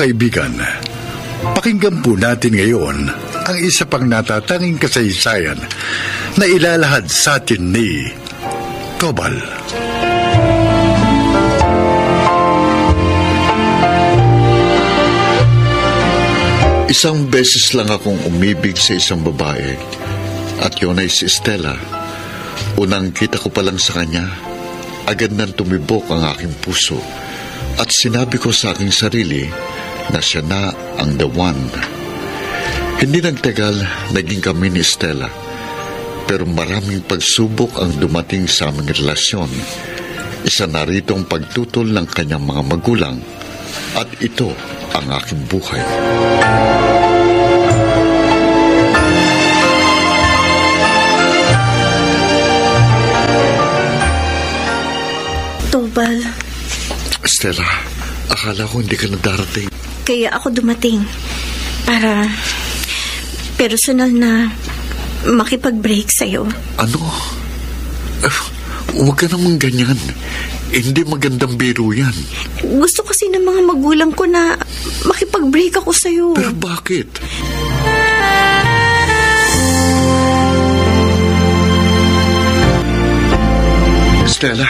kaibigan, pakinggan po natin ngayon ang isa pang natatanging kasaysayan na ilalahad sa atin ni Tobal. Isang beses lang akong umibig sa isang babae at yun ay si Stella. Unang kita ko pa lang sa kanya, agad nang tumibok ang aking puso at sinabi ko sa aking sarili na siya na ang the one. Hindi nagtagal, naging kami ni Stella. Pero maraming pagsubok ang dumating sa aming relasyon. Isa na rito ang pagtutol ng kanyang mga magulang at ito ang aking buhay. Tobal, Stella, akala ko hindi ka na darating. Kaya ako dumating para personal na makipag-break sa'yo. Ano? Eh, huwag ka naman ganyan. Hindi magandang biro yan. Gusto kasi ng mga magulang ko na makipag-break ako sa'yo. Pero bakit? Stella,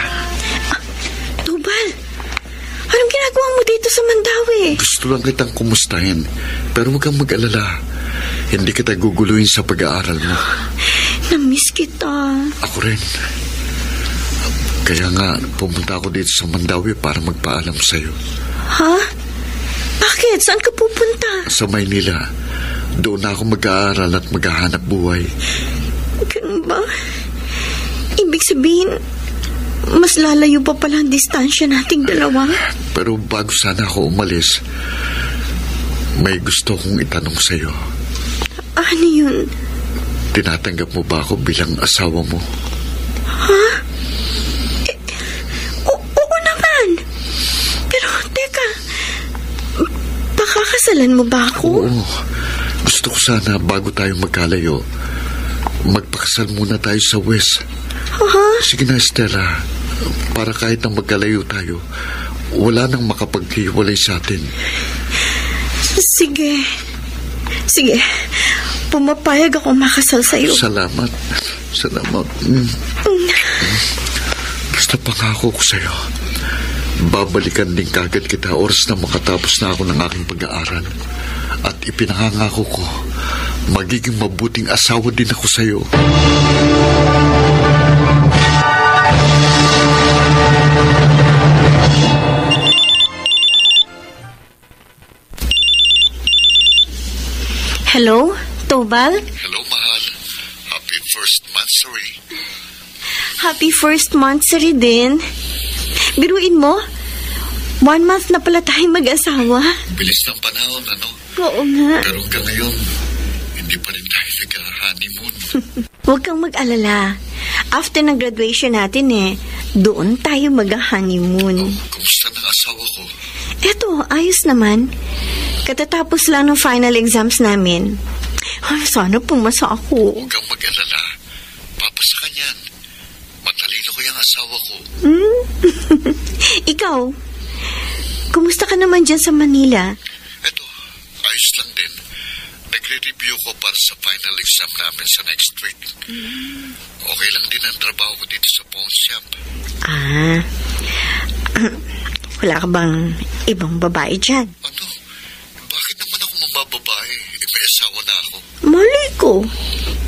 Tobal, anong ginagawa mo dito sa Mandawi? Gusto lang kitang kumustahin. Pero huwag kang mag-alala. Hindi kita guguluhin sa pag-aaral mo. Namiss kita. Ako rin. Kaya nga, pumunta ako dito sa Mandawi para magpaalam sa'yo. Ha? Bakit? Saan ka pupunta? Sa Maynila, doon na ako mag-aaral at maghahanap buhay. Ganun ba? Ibig sabihin, mas lalayo pa pala ang distansya nating dalawa? Pero bago sana ako umalis, may gusto kong itanong sa'yo. Ano yun? Tinatanggap mo ba ako bilang asawa mo? O- oo naman. Pero, teka. Pakakasalan mo ba ako? Oo. Gusto ko sana bago tayo magkalayo, magpakasal muna tayo sa West. Ha? Sige na, Stella. Para kahit na magkalayo tayo, wala nang makapaghiwalay sa atin. Sige. Sige. Pumapayag ako makasal sa'yo. Salamat. Salamat. Mm. Basta pangako ko sa'yo. Babalikan din kagad kita oras na makatapos na ako ng aking pag-aaral. At ipinangangako ko, magiging mabuting asawa din ako sa'yo. Hello? Tobal? Hello, mahal. Happy first monthsary. Happy first monthsary din. Biruin mo, one month na pala tayo mag-asawa. Bilis ng panahon, ano? Oo nga. Pero hanggang ngayon, hindi pa rin tayo nag-honeymoon. Huwag kang mag-alala. After ng graduation natin eh, doon tayo mag-honeymoon. Kumusta ng asawa ko? Eto, ayos naman. Katatapos lang ng final exams namin. Ay, sana pumasa ako. Huwag kang mag-alala. Papasa ka niyan. Matalino ko yung asawa ko. Ikaw, kumusta ka naman dyan sa Manila? Eto, ayos lang din. Nagre-review ko para sa final exam namin sa next week. Okay lang din ang trabaho ko dito sa pawn shop. Ah, wala ka bang ibang babae dyan? Ano? Bakit naman ako mabababae? Eh, may asawa na ako. Mali ko.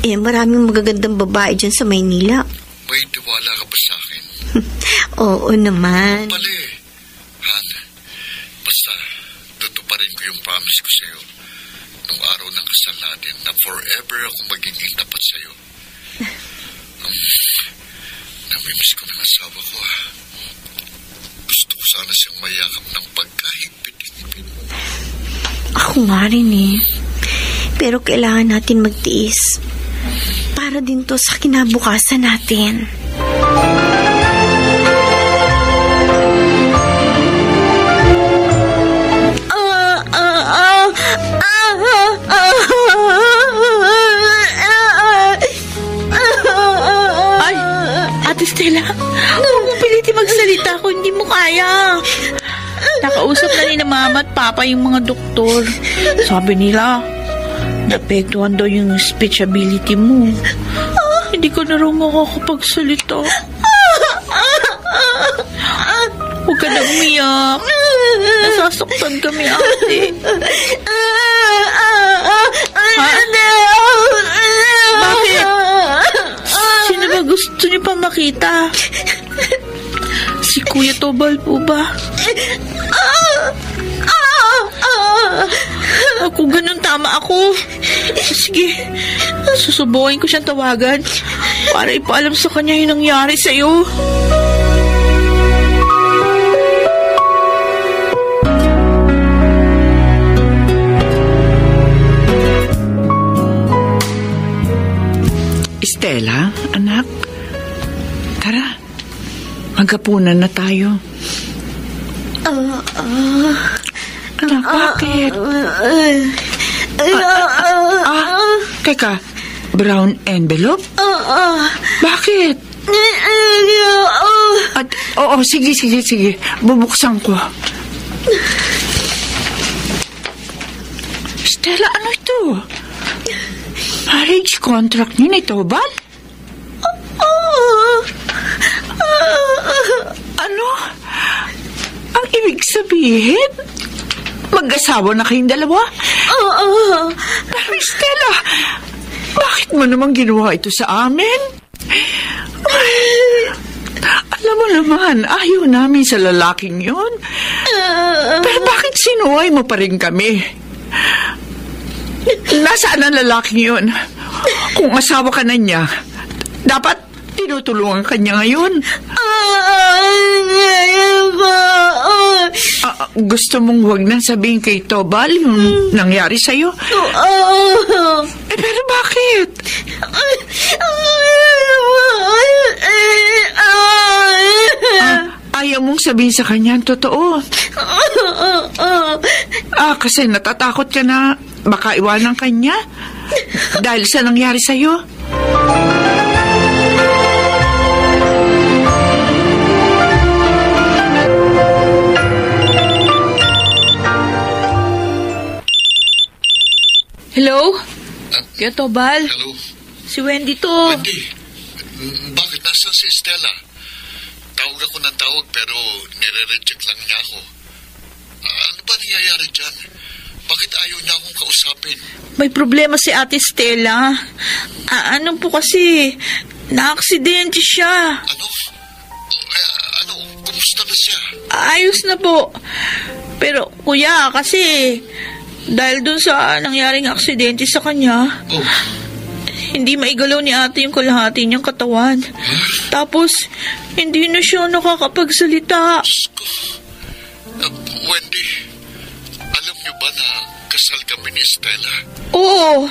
Eh, maraming magagandang babae dyan sa Maynila. May tiwala ka ba sa akin? Oo naman. Mali. Han, basta tutuparin ko yung promise ko sa'yo nung araw ng kasal natin na forever ako magiging tapat sa'yo. Um, namimiss ko ng asawa ko ha. Gusto ko sana siyang mayakap ng pagkahigpit-higpit. Ako nga rin eh. Pero kailangan natin magtiis. Para din to sa kinabukasan natin. Ay, Ate Stella, huwag mo piliti magsalita kung hindi mo kaya. Nakausap na ni na mama at papa yung mga doktor. Sabi nila, napektuhan daw yung speech ability mo. Hindi ko na raw makakapagsalita. Huwag ka na umiyak. Nasasaktan kami, ate. Ha? Bakit? Sino ba gusto niyo pa makita? Si Kuya Tobal po ba? Ako ganun tama ako. Sige, susubukin ko siyang tawagan para ipaalam sa kanya yung nangyari sa'yo. Estela, anak. Tara, magkapunan na tayo. Anak, bakit? Ah, teka, brown envelope? Bakit? At, oo, sige, sige, sige. Bubuksan ko. Stella, ano ito? Marriage contract niyo ni Tobal? Ano? Ang ibig sabihin? Mag-asawa na kayong dalawa? Pero Stella, bakit mo naman ginawa ito sa amin? Alam mo naman, ayaw namin sa lalaking yon. Pero bakit sinuway mo pa rin kami? Nasaan ang lalaking yun? Kung asawa ka na niya, dapat tinutulungan ka niya ngayon. Ah, gusto mong huwag nang sabihin kay Tobal yung nangyari sa'yo? Eh, pero bakit? Ah, ayaw mong sabihin sa kanya ang totoo. Ah, kasi natatakot ka na baka iwanan ka niya dahil sa nangyari sa'yo. Hello? Kuya Tobal, Hello? si Wendy to. Wendy, bakit nasa si Stella? Tawag ako ng tawag pero nire-reject lang niya ako. Ah, ano ba nangyayari dyan? Bakit ayaw niya akong kausapin? May problema si Ate Stella. Ah, ano po kasi, na-aksidente siya. Ano? Eh, ano? Kumusta na siya? Ayos na po. Pero kuya, kasi dahil dun sa nangyaring aksidente sa kanya, Oh, hindi maigalaw ni ate yung kalahati niyang katawan. Tapos, hindi na siya nakakapagsalita. Ah, Wendy, alam niyo ba na kasal kami ni Stella? Oo.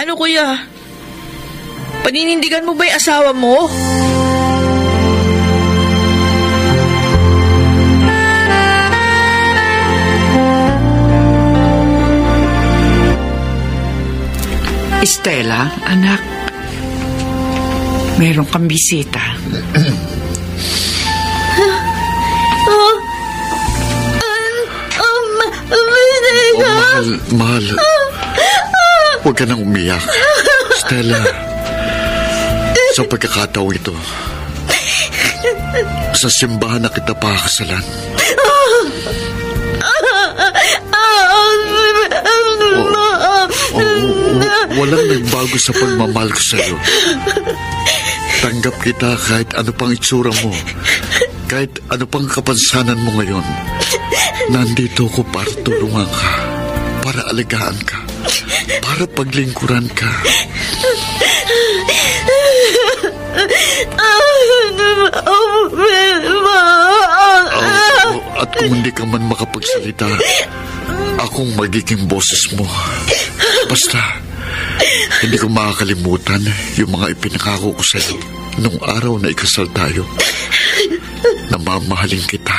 Ano kuya? Paninindigan mo ba yung asawa mo? Estela, anak, meron kang bisita. Oh, mahal, mahal. Huwag ka nang umiyak. Stella, sa pagkakataong ito, sa simbahan na kita pakakasalan. Oo, nagbago sa pagmamahal ko sa'yo. Tanggap kita kahit ano pang itsura mo. Kahit ano pang kapansanan mo ngayon. Nandito ko para tulungan ka. Para alagaan ka. Para paglingkuran ka. Oo, at kung hindi ka man makapagsalita, akong magiging boses mo. Basta, hindi ko makakalimutan yung mga ipinakako ko sa'yo nung araw na ikasal tayo. Na mamahalin kita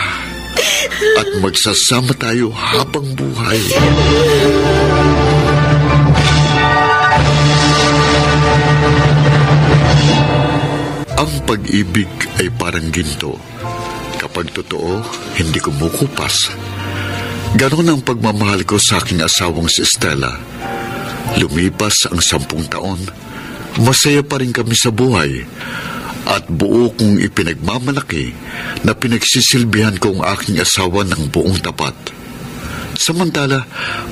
at magsasama tayo habang buhay. Ang pag-ibig ay parang ginto. Kapag totoo, hindi kumukupas. Ganon ang pagmamahal ko sa aking asawang si Estela. Lumipas ang sampung taon, masaya pa rin kami sa buhay at buo kong ipinagmamalaki na pinagsisilbihan ko ang aking asawa ng buong tapat. Samantala,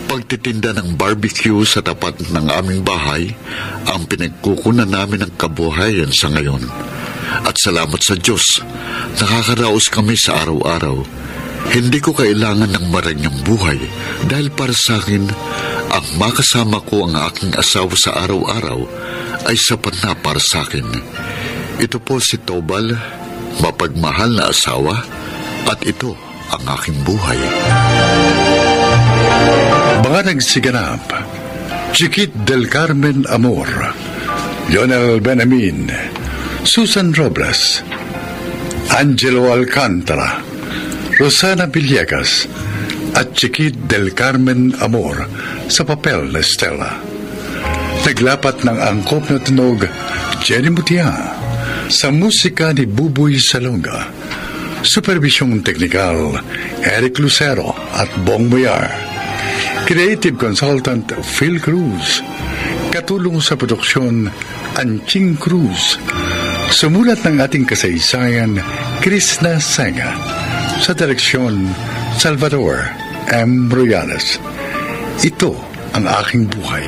pagtitinda ng barbecue sa tapat ng aming bahay ang pinagkukunan namin ng kabuhayan sa ngayon. At salamat sa Diyos, nakakaraos kami sa araw-araw. Hindi ko kailangan ng maranyang buhay dahil para sa akin, ang makasama ko ang aking asawa sa araw-araw ay sapat na para sa akin. Ito po si Tobal, mapagmahal na asawa, at ito ang aking buhay. Mga nagsiganap, Chiquit del Carmen Amor, Lionel Benamin, Susan Robles, Angelo Alcantara, Rosana Villegas, at Chiquit del Carmen Amor sa papel na Stella. Naglapat ng angkop na tunog, Jenny Mutia, sa musika ni Buboy Salonga. Supervisyong teknikal, Eric Lucero at Bong Muyar. Creative Consultant Phil Cruz. Katulong sa produksyon Anching Cruz. Sumulat ng ating kasaysayan Krishna Senga. Sa direksyon Salvador M. Royales. Ito ang aking buhay.